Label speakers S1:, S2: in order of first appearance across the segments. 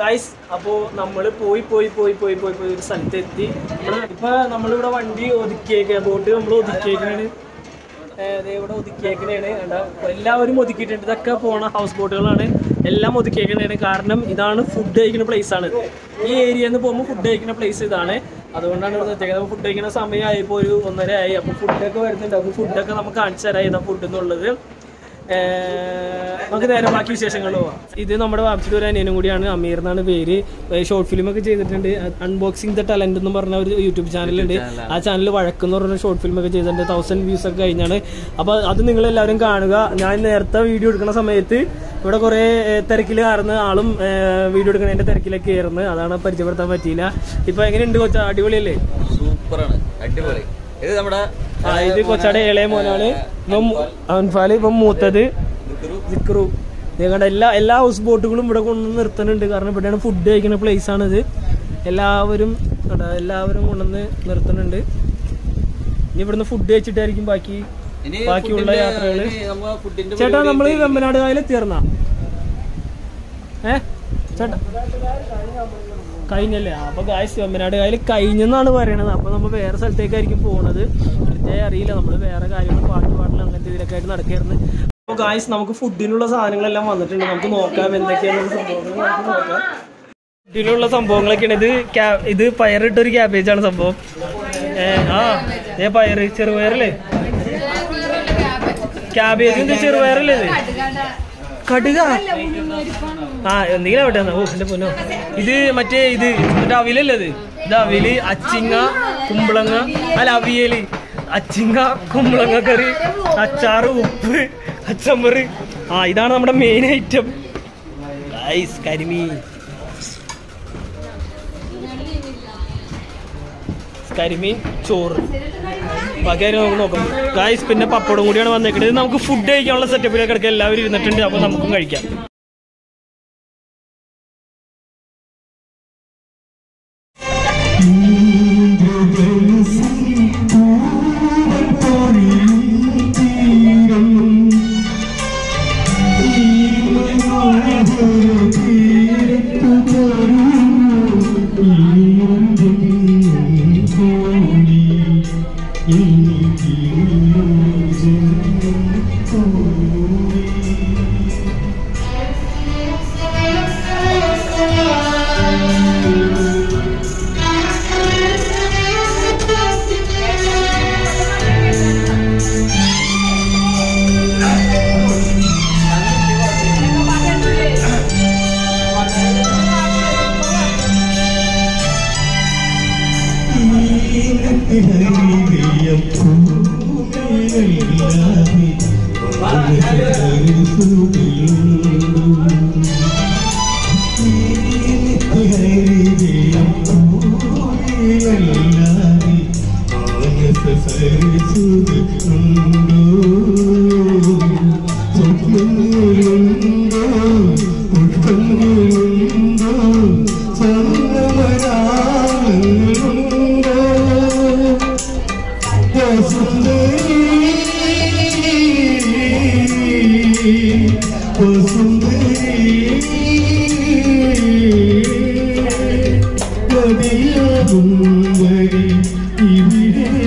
S1: Guys അപ്പോൾ നമ്മൾ പോയി പോയി പോയി പോയി പോയി പോയി ഒരു സ്ഥലത്ത് എത്തി ഇപ്പൊ നമ്മളിവിടെ വണ്ടി ഒതുക്കിയേക്ക ബോട്ട് നമ്മൾ ഒതുക്കിയേക്കാണ് ഇവിടെ ഒതുക്കിയേക്കണേണ്. കണ്ട എല്ലാവരും ഒതുക്കിയിട്ടുണ്ട്. ഇതൊക്കെ പോണ ഹൗസ് ബോട്ടുകളാണ് എല്ലാം ഒതുക്കിയേക്കണേണ്. കാരണം ഇതാണ് ഫുഡ് കഴിക്കുന്ന പ്ലേസ് ആണ്. ഈ ഏരിയയിൽ നിന്ന് പോകുമ്പോൾ ഫുഡ് കഴിക്കുന്ന പ്ലേസ് ഇതാണ്. അതുകൊണ്ടാണ് ഇവിടെ എത്തിയത് ഫുഡ് കഴിക്കുന്ന സമയമായപ്പോൾ ഒരു ഒന്നര ആയി. അപ്പോൾ ഫുഡൊക്കെ വരുന്നുണ്ട്. അപ്പോൾ ഫുഡൊക്കെ നമുക്ക് കാണിച്ചു തരാം. ഏതാ ഫുഡ് എന്നുള്ളത്. നമുക്ക് നേരെ ബാക്കി വിശേഷങ്ങളോ ഇത് നമ്മുടെ വാപ്സിയുടെ ഒരു അനിയനും കൂടിയാണ് അമീർ എന്നാണ് പേര്. ഷോർട്ട് ഫിലിം ഒക്കെ ചെയ്തിട്ടുണ്ട്. അൺബോക്സിംഗ് ദ ടാലന്റ് എന്ന് പറഞ്ഞ ഒരു യൂട്യൂബ് ചാനലുണ്ട് ആ. ചാനൽ വഴക്കെന്ന് പറഞ്ഞ ഷോർട്ട് ഫിലിം ഒക്കെ ചെയ്തിട്ടുണ്ട്. തൗസൻഡ് വ്യൂസ് ഒക്കെ കഴിഞ്ഞാണ്. അപ്പോൾ അത് നിങ്ങൾ എല്ലാവരും കാണുക. ഞാൻ നേരത്തെ വീഡിയോ എടുക്കുന്ന സമയത്ത് ഇവിടെ കുറേ തിരക്കിൽ കാർന്ന് ആളും വീഡിയോ എടുക്കുന്നതിന്റെ തിരക്കിലൊക്കെ ആയിരുന്നു. അതാണ് പരിചയപ്പെടുത്താൻ പറ്റിയില്ല. ഇപ്പൊ എങ്ങനെയുണ്ട് കൊച്ചാ? അടിപൊളിയല്ലേ?
S2: സൂപ്പറാണ്. അടിപൊളി. ഇത് നമ്മുടെ
S1: ആ ഇത് കൊച്ചാടെ ഇളയ മോനാണ്. ഇപ്പം അൻഫാൽ ഇപ്പം മൂത്തത്. സിക്രു ഞങ്ങളുടെ എല്ലാ എല്ലാ ഹൗസ് ബോട്ടുകളും ഇവിടെ കൊണ്ടുവന്ന് നിർത്തുന്നുണ്ട്. കാരണം ഇവിടെയാണ് ഫുഡ് കഴിക്കുന്ന പ്ലേസ് ആണിത്. എല്ലാവരും കണ്ടോ, എല്ലാവരും കൊണ്ടുവന്ന് നിർത്തുന്നുണ്ട്. ഇനി ഇവിടുന്ന് ഫുഡ് കഴിച്ചിട്ടായിരിക്കും ബാക്കി ബാക്കിയുള്ള
S2: യാത്രകൾ.
S1: ചേട്ടാ നമ്മൾ വെമ്പനാട് കായൽ എത്തിയർന്ന? ഏ? ചേട്ടാ. കഴിഞ്ഞല്ലേ? അപ്പൊ ഗായ്സ് വെമ്പനാട് കായൽ കഴിഞ്ഞെന്നാണ് പറയണത്. അപ്പൊ നമ്മൾ വേറെ സ്ഥലത്തേക്കായിരിക്കും പോണത്. കൃത്യമായി അറിയില്ല. നമ്മൾ വേറെ കാര്യങ്ങൾ പാട്ട് പാടൽ അങ്ങനത്തെ ഇതിലൊക്കെ ആയിട്ട് നടക്കായിരുന്നു. അപ്പൊ ഗായ്സ് നമുക്ക് ഫുഡിനുള്ള സാധനങ്ങളെല്ലാം വന്നിട്ടുണ്ട്. നമുക്ക് നോക്കാം എന്തൊക്കെയാണ് സംഭവങ്ങൾ. ഫുഡിനുള്ള സംഭവങ്ങളൊക്കെയാണ്. ഇത് ഇത് പയറിട്ടൊരു ക്യാബേജ് ആണ് സംഭവം. ആ ഏ പയറ് ചെറുപയറല്ലേ? ക്യാബേജ് ചെറുപയറല്ലേ ഇത്? കടുക? ആ എന്തെങ്കിലും എന്നാ. ഓ എന്റെ പൊന്നോ. ഇത് മറ്റേ ഇത് മറ്റേ അവിലല്ലേ ഇത്? ഇത് അവിൽ അച്ചിങ്ങ കുമ്പളങ്ങ അല്ല അവിയൽ. അച്ചിങ്ങ കുമ്പളങ്ങ കറി അച്ചാറ് ഉപ്പ് അച്ചമ്പറ് ആ ഇതാണ് നമ്മുടെ മെയിൻ ഐറ്റം ഐസ് കരിമീൻ. കരിമീൻ ചോറ്. ബാക്കി കാര്യം നമുക്ക് നോക്കാം. ഗായ്സ് പിന്നെ പപ്പടം കൂടിയാണ് വന്നേക്കുന്നത് നമുക്ക് ഫുഡ് കഴിക്കാനുള്ള സെറ്റപ്പിലേക്ക് ഇടയ്ക്ക് എല്ലാവരും ഇരുന്നിട്ടുണ്ട്. അപ്പോൾ നമുക്കും കഴിക്കാം.
S3: ഇവിടെ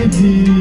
S3: perdi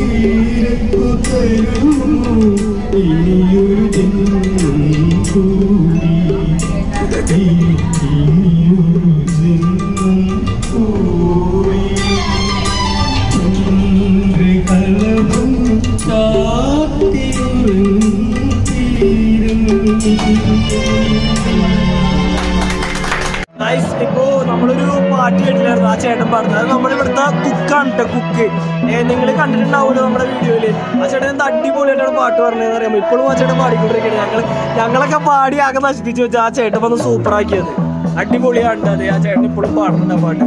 S3: തീരത്തു തരൂ ഇനിയൊരു ജന്മം
S1: കേട്ടോ കുക്ക്. നിങ്ങൾ കണ്ടിട്ടുണ്ടാവുമല്ലോ നമ്മുടെ വീഡിയോയിൽ? ആ ചേട്ടൻ എന്താ അടിപൊളിയായിട്ടാണ് പാട്ട് പറഞ്ഞതെന്ന് അറിയാമോ? ഇപ്പോഴും ആ ചേട്ടൻ പാടിക്കൊണ്ടിരിക്കുകയാണ് ഞങ്ങൾ ഞങ്ങളൊക്കെ പാടി ആകെ നശിപ്പിച്ച് വെച്ചാൽ ആ ചേട്ടൻ വന്ന് സൂപ്പർ ആക്കിയത് അടിപൊളിയാണ് അതെ. ആ ചേട്ടൻ ഇപ്പോഴും പാടുന്നുണ്ട് ആ പാട്ട്.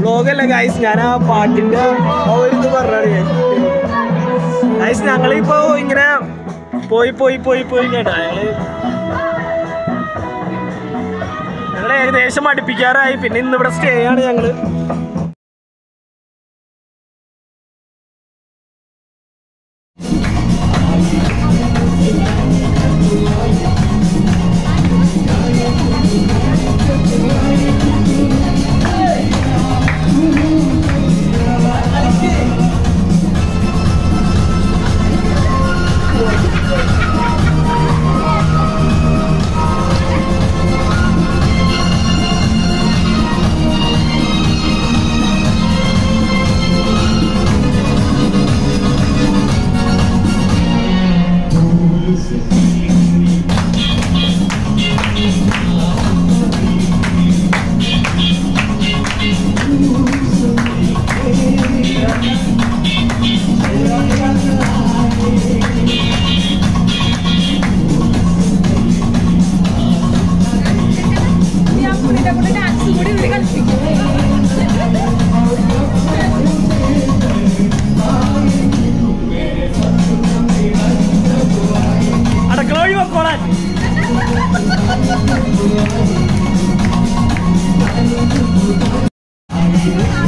S1: ബ്ലോഗല്ല ഗൈസ് ഞാൻ ആ പാട്ടിന്റെ ആ ഒരു ഇത് പറഞ്ഞേ ഗൈസ് ഞങ്ങളിപ്പോ ഇങ്ങനെ പോയി പോയി പോയി പോയി കേട്ടോ. ഞങ്ങൾ ഞങ്ങൾ ഏകദേശം അടുപ്പിക്കാറായി. പിന്നെ ഇന്ന് ഇവിടെ സ്റ്റേ ആണ് ഞങ്ങൾ. you.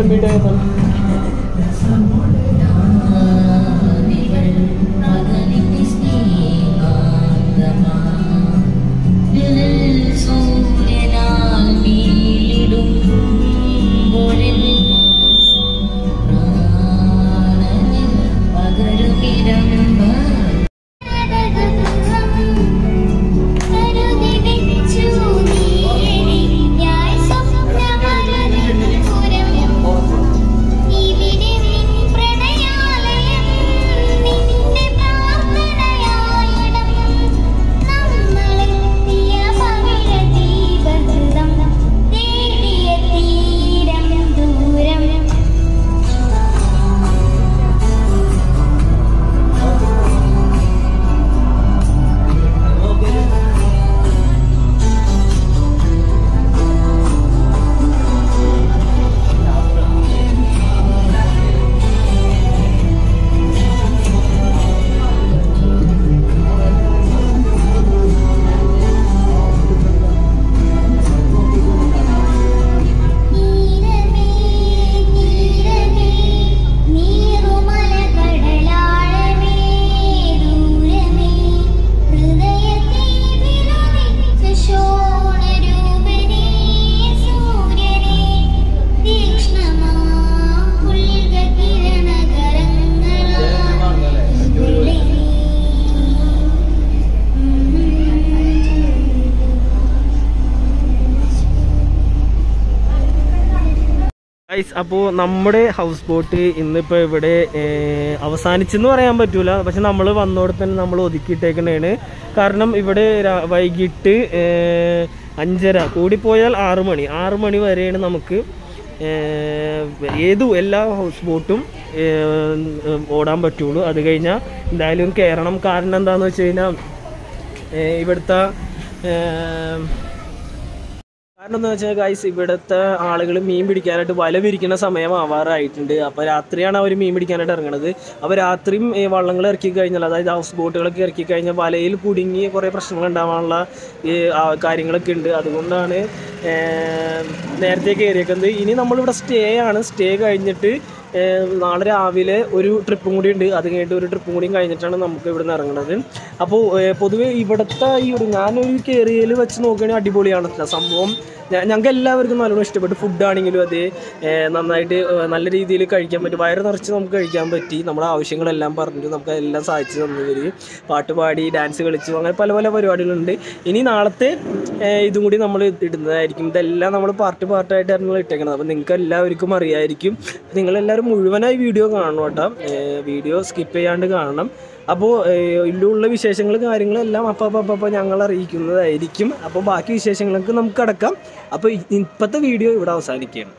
S1: किलोमीटर बीट है ഗൈസ് അപ്പോൾ നമ്മുടെ ഹൗസ് ബോട്ട് ഇന്നിപ്പോൾ ഇവിടെ അവസാനിച്ചെന്ന് പറയാൻ പറ്റൂല. പക്ഷെ നമ്മൾ വന്നോടെ തന്നെ നമ്മൾ ഒതുക്കിയിട്ടേക്കണേണ് കാരണം ഇവിടെ വൈകിട്ട് അഞ്ചര കൂടിപ്പോയാൽ ആറു മണി. ആറു മണി വരെയാണ് നമുക്ക് ഏതു എല്ലാ ഹൗസ് ബോട്ടും ഓടാൻ പറ്റുള്ളൂ. അത് കഴിഞ്ഞാൽ എന്തായാലും കയറണം കാരണം എന്താണെന്ന് വെച്ച് കഴിഞ്ഞാൽ ഇവിടുത്തെ കാരണം എന്താ വെച്ചാൽ ഗൈസ് ഇവിടുത്തെ ആളുകൾ മീൻ പിടിക്കാനായിട്ട് വല വിരിക്കുന്ന സമയം ആവാറായിട്ടുണ്ട്. അപ്പോൾ രാത്രിയാണ് അവർ മീൻ പിടിക്കാനായിട്ട് ഇറങ്ങുന്നത് അപ്പോൾ രാത്രിയും ഈ വള്ളങ്ങൾ ഇറക്കി കഴിഞ്ഞാൽ അതായത് ഹൗസ് ബോട്ടുകളൊക്കെ ഇറക്കി കഴിഞ്ഞാൽ വലയിൽ കുടുങ്ങി കുറേ പ്രശ്നങ്ങൾ ഉണ്ടാവാനുള്ള ഈ കാര്യങ്ങളൊക്കെ ഉണ്ട്. അതുകൊണ്ടാണ് നേരത്തെ കയറിയേക്കുന്നത് ഇനി നമ്മളിവിടെ സ്റ്റേ ആണ്. സ്റ്റേ കഴിഞ്ഞിട്ട് നാളെ രാവിലെ ഒരു ട്രിപ്പും കൂടി ഉണ്ട്. അത് കഴിഞ്ഞിട്ട് ഒരു ട്രിപ്പും കൂടിയും കഴിഞ്ഞിട്ടാണ് നമുക്ക് ഇവിടെ നിന്ന് ഇറങ്ങുന്നത് അപ്പോൾ പൊതുവേ ഇവിടുത്തെ ഈ ഒരു ഞാനൊരു കയറിയൽ വെച്ച് നോക്കുകയാണെങ്കിൽ അടിപൊളിയാണ് സംഭവം ഞങ്ങൾക്ക് എല്ലാവർക്കും നല്ലോണം ഇഷ്ടപ്പെട്ടു. ഫുഡാണെങ്കിലും അതേ. നന്നായിട്ട് നല്ല രീതിയിൽ കഴിക്കാൻ പറ്റും. വയറ് നിറച്ച് നമുക്ക് കഴിക്കാൻ പറ്റി. നമ്മുടെ ആവശ്യങ്ങളെല്ലാം പറഞ്ഞിട്ട് നമുക്ക് എല്ലാം സാധിച്ചു തന്നവർ പാട്ട് പാടി ഡാൻസ് കളിച്ചു അങ്ങനെ പല പല പരിപാടികളുണ്ട്. ഇനി നാളത്തെ ഇതും കൂടി നമ്മൾ ഇടുന്നതായിരിക്കും. ഇതെല്ലാം നമ്മൾ പാർട്ട് പാർട്ടായിട്ടാണ് ഇട്ടേക്കുന്നത് അപ്പോൾ നിങ്ങൾക്ക് എല്ലാവർക്കും അറിയായിരിക്കും. നിങ്ങളെല്ലാവരും മുഴുവനായി വീഡിയോ കാണണം കേട്ടോ. വീഡിയോ സ്കിപ്പ് ചെയ്യാണ്ട് കാണണം. അപ്പോൾ ഇതിലുള്ള വിശേഷങ്ങൾ കാര്യങ്ങളെല്ലാം അപ്പം അപ്പം അപ്പം അപ്പം ഞങ്ങൾ അറിയിക്കുന്നതായിരിക്കും. അപ്പോൾ ബാക്കി വിശേഷങ്ങൾക്ക് നമുക്ക് അടക്കാം. അപ്പോൾ ഇപ്പോഴത്തെ വീഡിയോ ഇവിടെ അവസാനിക്കുകയാണ്.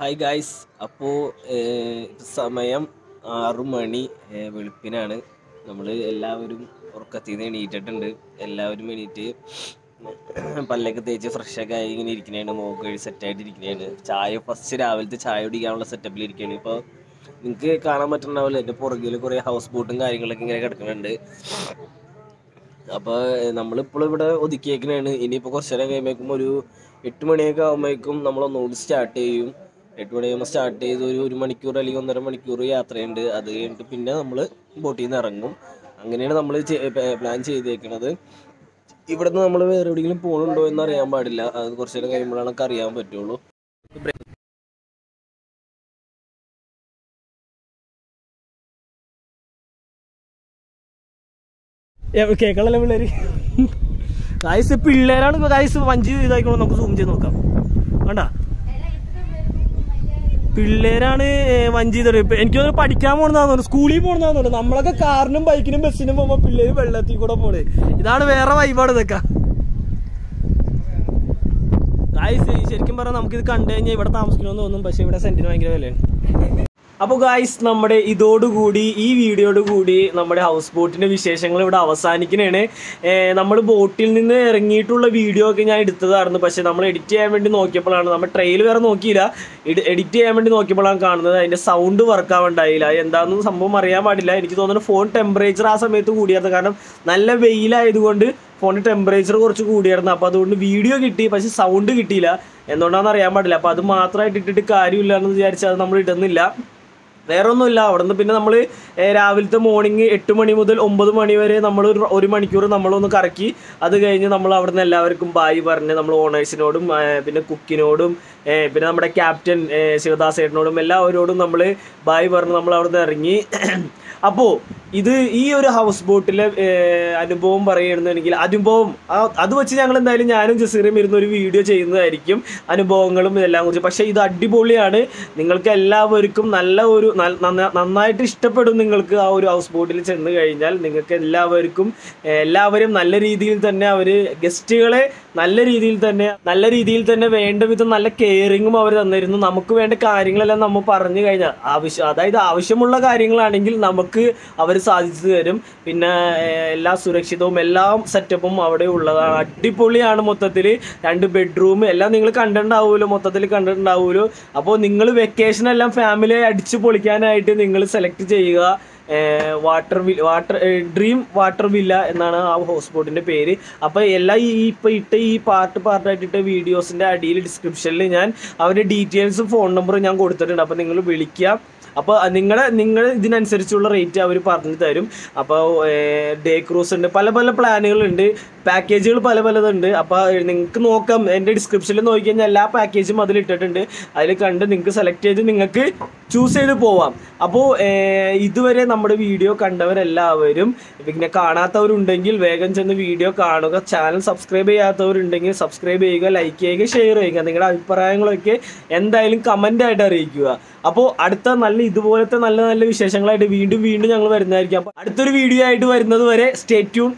S1: ഹായ് ഗായ്സ് അപ്പോൾ സമയം ആറു മണി വെളുപ്പിനാണ്. നമ്മൾ എല്ലാവരും ഉറക്കത്തിൽ നിന്ന് എണീറ്റിട്ടുണ്ട്. എല്ലാവരും എണീറ്റ് പല്ലൊക്കെ തേച്ച് ഫ്രഷൊക്കെ ആയി ഇങ്ങനെ ഇരിക്കണേണ്. മോക്ക് സെറ്റായിട്ട് ഇരിക്കണേണ്. ചായ ഫസ്റ്റ് രാവിലത്തെ ചായ കുടിക്കാനുള്ള സെറ്റപ്പിൽ ഇരിക്കുകയാണ് ഇപ്പോൾ നിങ്ങൾക്ക് കാണാൻ പറ്റുന്നുണ്ടാവില്ല. എന്റെ പുറകിൽ കുറേ ഹൗസ് ബോട്ടും കാര്യങ്ങളൊക്കെ ഇങ്ങനെ കിടക്കുന്നുണ്ട് അപ്പോൾ നമ്മളിപ്പോൾ ഇവിടെ ഒതുക്കിയേക്കണേണ്. ഇനിയിപ്പോൾ കുറച്ച് നേരം കഴിയുമ്പോഴേക്കും ഒരു എട്ട് മണിയൊക്കെ ആകുമ്പോഴേക്കും നമ്മൾ ഒന്നുകൂടി സ്റ്റാർട്ട് ചെയ്യും. എട്ട് മണിയാകുമ്പോൾ സ്റ്റാർട്ട് ചെയ്ത് ഒരു ഒരു മണിക്കൂർ അല്ലെങ്കിൽ ഒന്നര മണിക്കൂർ യാത്രയുണ്ട്. അത് കഴിഞ്ഞിട്ട് പിന്നെ നമ്മൾ ബോട്ടിൽ നിന്ന് ഇറങ്ങും. അങ്ങനെയാണ് നമ്മൾ പ്ലാൻ ചെയ്തേക്കണത്. നിന്ന് നമ്മൾ വേറെ എവിടെയെങ്കിലും പോകുന്നുണ്ടോ എന്ന് അറിയാൻ പാടില്ല. അത് കുറച്ച് നേരം കഴിയുമ്പോഴാണ് നമുക്ക് അറിയാൻ പറ്റുള്ളൂ. കേക്കളല്ലേ പിള്ളേര്? കായസ് പിള്ളേരാണ് കായസ് വഞ്ചി ഇതായിക്കോളൂ. നമുക്ക് സൂം ചെയ്ത് നോക്കാം. വേണ്ട പിള്ളേരാണ് വഞ്ചി ഇപ്പൊ എനിക്ക് തോന്നുന്നു പഠിക്കാൻ പോണെന്നാന്ന് സ്കൂളിൽ പോണെന്നാന്ന് നമ്മളൊക്കെ കാറിനും ബൈക്കിനും ബസ്സിനും പോകുമ്പോ പിള്ളേര് വെള്ളത്തിൽ കൂടെ പോണേ. ഇതാണ് വേറെ വൈബാണ് ഇതൊക്കെ. ശരിക്കും പറഞ്ഞാൽ നമുക്കിത് കണ്ടു കഴിഞ്ഞാൽ ഇവിടെ താമസിക്കണമെന്ന് തോന്നും പക്ഷെ ഇവിടെ സെന്റിന് ഭയങ്കര വിലയാണ്. അപ്പോൾ ഗായ്സ് നമ്മുടെ ഇതോടുകൂടി ഈ വീഡിയോയോട് കൂടി നമ്മുടെ ഹൗസ് ബോട്ടിന്റെ വിശേഷങ്ങൾ ഇവിടെ അവസാനിക്കുന്നതാണ്. നമ്മൾ ബോട്ടിൽ നിന്ന് ഇറങ്ങിയിട്ടുള്ള വീഡിയോ ഒക്കെ ഞാൻ എടുത്തതായിരുന്നു. പക്ഷേ നമ്മൾ എഡിറ്റ് ചെയ്യാൻ വേണ്ടി നോക്കിയപ്പോഴാണ് നമ്മൾ ട്രെയിൽ വേറെ നോക്കിയില്ല. എഡിറ്റ് ചെയ്യാൻ വേണ്ടി നോക്കിയപ്പോഴാണ് കാണുന്നത് അതിന്റെ സൗണ്ട് വർക്ക് ആവണ്ടായില്ല എന്താണെന്ന് സംഭവം അറിയാൻ പാടില്ല. എനിക്ക് തോന്നുന്നു ഫോൺ ടെമ്പറേച്ചർ ആ സമയത്ത് കൂടിയായിരുന്നു. കാരണം നല്ല വെയിലായതുകൊണ്ട് ഫോണിന് ടെമ്പറേച്ചർ കുറച്ച് കൂടിയായിരുന്നു. അപ്പോൾ അതുകൊണ്ട് വീഡിയോ കിട്ടി പക്ഷേ സൗണ്ട് കിട്ടിയില്ല. എന്തുകൊണ്ടാണെന്ന് അറിയാൻ പാടില്ല. അപ്പോൾ അത് മാത്രമായിട്ട് ഇട്ടിട്ട് കാര്യമില്ല എന്ന് വിചാരിച്ചാൽ അത് നമ്മൾ ഇടുന്നില്ല. വേറെ ഒന്നുമില്ല അവിടെ നിന്ന് പിന്നെ നമ്മൾ രാവിലത്തെ മോർണിംഗ് എട്ട് മണി മുതൽ ഒമ്പത് മണി വരെ നമ്മൾ ഒരു മണിക്കൂർ നമ്മളൊന്ന് കറക്കി. അത് കഴിഞ്ഞ് നമ്മൾ അവിടെ നിന്ന് എല്ലാവർക്കും ബായി പറഞ്ഞ് നമ്മൾ ഓണേഴ്സിനോടും പിന്നെ കുക്കിനോടും പിന്നെ നമ്മുടെ ക്യാപ്റ്റൻ ശിവദാസ് ഏട്ടനോടും എല്ലാവരോടും നമ്മൾ ബായ് പറഞ്ഞ് നമ്മൾ അവിടെ നിന്ന് ഇറങ്ങി. അപ്പോൾ ഇത് ഈ ഒരു ഹൗസ് ബോട്ടിലെ അനുഭവം പറയുകയാണെന്നുണ്ടെങ്കിൽ അനുഭവം അത് വെച്ച് ഞങ്ങൾ എന്തായാലും ഞാനും ജസീറും ഇരുന്ന് ഒരു വീഡിയോ ചെയ്യുന്നതായിരിക്കും അനുഭവങ്ങളും ഇതെല്ലാം കുറിച്ച്. പക്ഷേ ഇത് അടിപൊളിയാണ്. നിങ്ങൾക്ക് എല്ലാവർക്കും നല്ല ഒരു നന്നായിട്ട് ഇഷ്ടപ്പെടും നിങ്ങൾക്ക് ആ ഒരു ഹൗസ് ബോട്ടിൽ ചെന്ന് കഴിഞ്ഞാൽ. നിങ്ങൾക്ക് എല്ലാവർക്കും എല്ലാവരും നല്ല രീതിയിൽ തന്നെ അവർ ഗസ്റ്റുകളെ നല്ല രീതിയിൽ തന്നെ നല്ല രീതിയിൽ തന്നെ വേണ്ട വിധം നല്ല കെയറിങ്ങും അവർ തന്നിരുന്നു. നമുക്ക് വേണ്ട കാര്യങ്ങളെല്ലാം നമ്മൾ പറഞ്ഞു കഴിഞ്ഞാൽ ആവശ്യം അതായത് ആവശ്യമുള്ള കാര്യങ്ങളാണെങ്കിൽ നമുക്ക് അവർ സാധിച്ചു തരും. പിന്നെ എല്ലാ സുരക്ഷിതവും എല്ലാം സെറ്റപ്പും അവിടെ ഉള്ളതാണ് അടിപൊളിയാണ് മൊത്തത്തിൽ. രണ്ട് ബെഡ്റൂം എല്ലാം നിങ്ങൾ കണ്ടിട്ടുണ്ടാവുമല്ലോ. മൊത്തത്തിൽ കണ്ടിട്ടുണ്ടാവുമല്ലോ. അപ്പോൾ നിങ്ങൾ വെക്കേഷൻ എല്ലാം ഫാമിലി അടിച്ച് പൊളിക്കാനായിട്ട് നിങ്ങൾ സെലക്ട് ചെയ്യുക. Water villa water dream water villa എന്നാണ് ആ ഹൗസ് ബോട്ടിന്റെ പേര്. അപ്പോൾ എല്ലാ ഈ ഇപ്പോൾ ഇട്ട ഈ പാർട്ട് പാർട്ടായിട്ട് ഇട്ട വീഡിയോസിന്റെ അടിയിൽ ഡിസ്ക്രിപ്ഷനിൽ ഞാൻ അവരുടെ ഡീറ്റെയിൽസും ഫോൺ നമ്പറും ഞാൻ കൊടുത്തിട്ടുണ്ട്. അപ്പോൾ നിങ്ങൾ വിളിക്കുക അപ്പോൾ നിങ്ങളുടെ നിങ്ങൾ ഇതിനനുസരിച്ചുള്ള റേറ്റ് അവർ പറഞ്ഞു തരും. അപ്പോൾ ഡേ ക്രൂസ് ഉണ്ട്. പല പല പ്ലാനുകളുണ്ട് പാക്കേജുകൾ പല പലതുണ്ട്. അപ്പോൾ നിങ്ങൾക്ക് നോക്കാം. എന്റെ ഡിസ്ക്രിപ്ഷനിൽ നോക്കിക്കഴിഞ്ഞാൽ എല്ലാ പാക്കേജും അതിൽ ഇട്ടിട്ടുണ്ട് അതിൽ കണ്ട് നിങ്ങൾക്ക് സെലക്ട് ചെയ്ത് നിങ്ങൾക്ക് ചൂസ് ചെയ്ത് പോവാം. അപ്പോൾ ഇതുവരെ നമ്മുടെ വീഡിയോ കണ്ടവരെല്ലാവരും പിന്നെ കാണാത്തവരുണ്ടെങ്കിൽ വേഗം ചെന്ന് വീഡിയോ കാണുക. ചാനൽ സബ്സ്ക്രൈബ് ചെയ്യാത്തവരുണ്ടെങ്കിൽ സബ്സ്ക്രൈബ് ചെയ്യുക ലൈക്ക് ചെയ്യുക ഷെയർ ചെയ്യുക. നിങ്ങളുടെ അഭിപ്രായങ്ങളൊക്കെ എന്തായാലും കമന്റ് ആയിട്ട് അറിയിക്കുക. അപ്പോൾ അടുത്ത നല്ല ഇതുപോലത്തെ നല്ല നല്ല വിശേഷങ്ങളായിട്ട് വീണ്ടും വീണ്ടും ഞങ്ങൾ വരുന്നതായിരിക്കും. അപ്പോൾ അടുത്തൊരു വീഡിയോ ആയിട്ട് വരുന്നത് വരെ സ്റ്റേ ട്യൂൺ